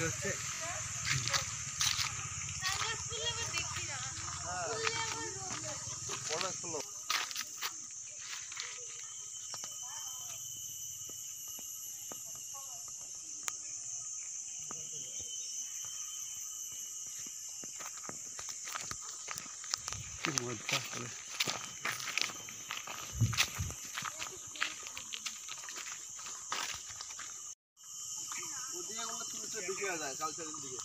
বৃষ্টি হচ্ছে? মজা করে। আমরা তুলতে বেশি হয়ে যায় কালচারের দিকে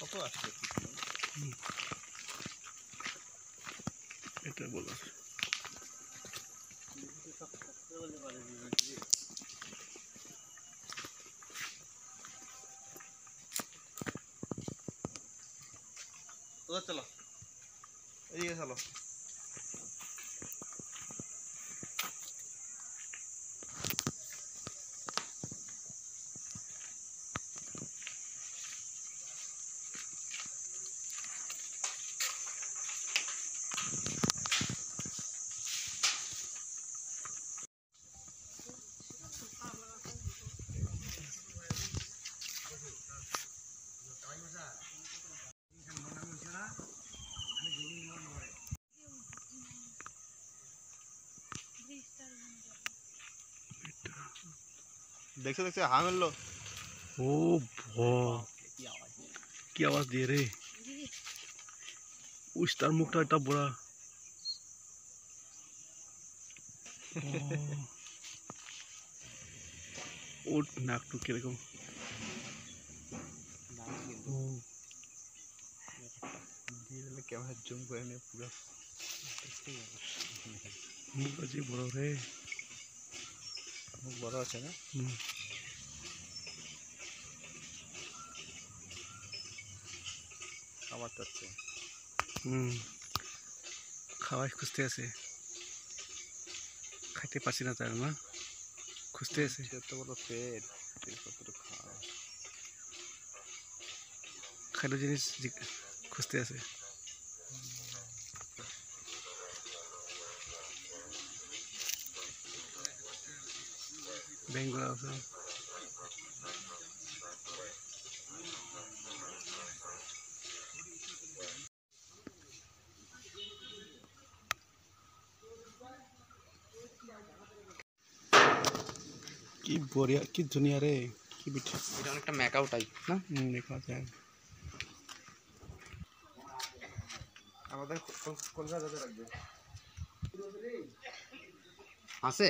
কত আসছে এটা বলো চলো। এদিকে চলো। দেখছো দেখছো হা মেললো ও ভ কি আওয়াজ দিয়ে রে উস তার মুখটা একটা বড়া ওর নাকটু কিরকম ও ক্যামেরা জুম করে নিয়ে পুরো মুখ আছে বড় রে মুখ বড় আছে না? তো হচ্ছে হুম। খাওয়াই খুঁজতে আছে। খাইতে পারছি না তার না খুঁজতে আছে। এত বড় পেট। কত খাওয়া খাদ্য জিনিস খুঁজতে আছে। বেঙ্গল আছে কি বড়িয়া কি ধুনিয়া রে কি বিট এটা অনেকটা ম্যাকাও টাইপ না হুম দেখা যায় আমাদের কলকাতাতে রাখবে আছে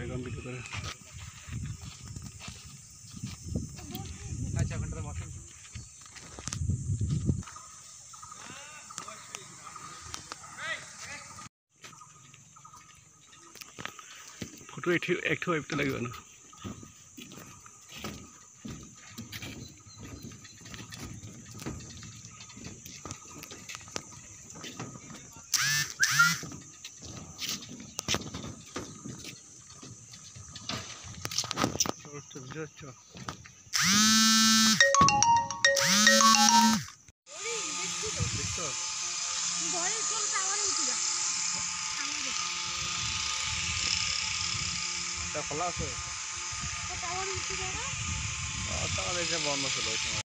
একদম ভিডিও করে আচ্ছা ওখানটাতে বসেন ফটো একটু একটু একটু লাগবে না খোলা আছে? বন্ধ ছিল ওই সময়।